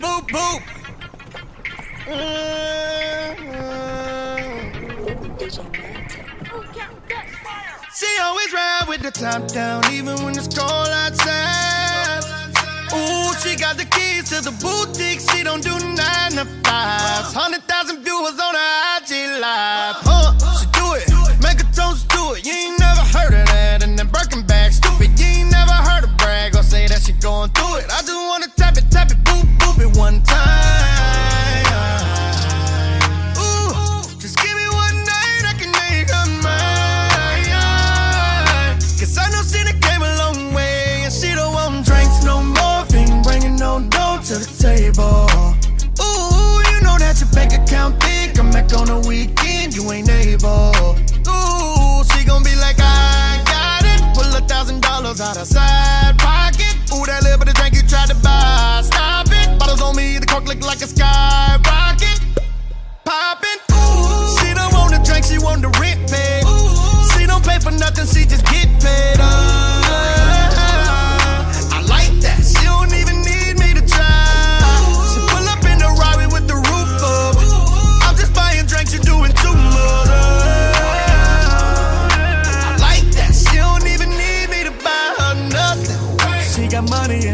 Boop, boop. She always ride with the top down, even when it's cold outside. Ooh, she got the keys to the boutique. She don't do nine to fives. Hundred thousand viewers on her IG live. Huh, she do it. Make a toast to it. You ain't never on the weekend, you ain't able. Ooh, she gon' be like, I got it. Pull a thousand dollars out of side pocket. Ooh, that little bit of drink you tried to buy. Stop it. Bottles on me, the cork look like a skyrocket.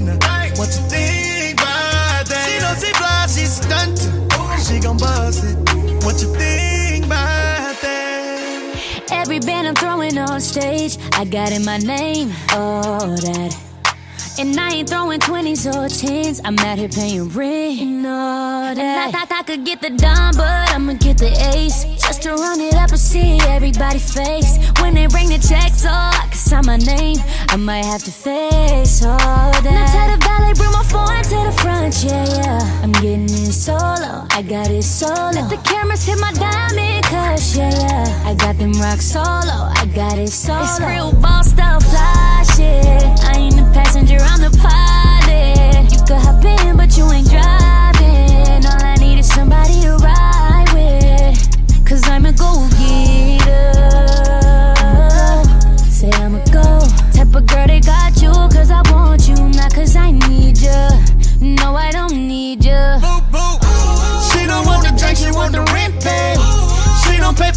Got money. What you think about that? She know she fly, she stuntin'. She gon' bust it. What you think about that? Every band I'm throwing on stage, I got in my name, all that. And I ain't throwing 20s or 10s, I'm out here paying rent and I thought I could get the dime, but I'ma get the ace. Just to run it up and see everybody face. When they bring the checks, oh, I can sign my name. I might have to face all that. Now tell the ballet, bring my phone to the front, yeah, yeah. I'm getting in solo, I got it solo. Let the cameras hit my yeah. I got them rock solo, I got it solo. It's real ball style fly shit. I ain't the passenger, I'm the pilot. You could hop in, but you ain't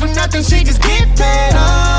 for nothing, she just get better.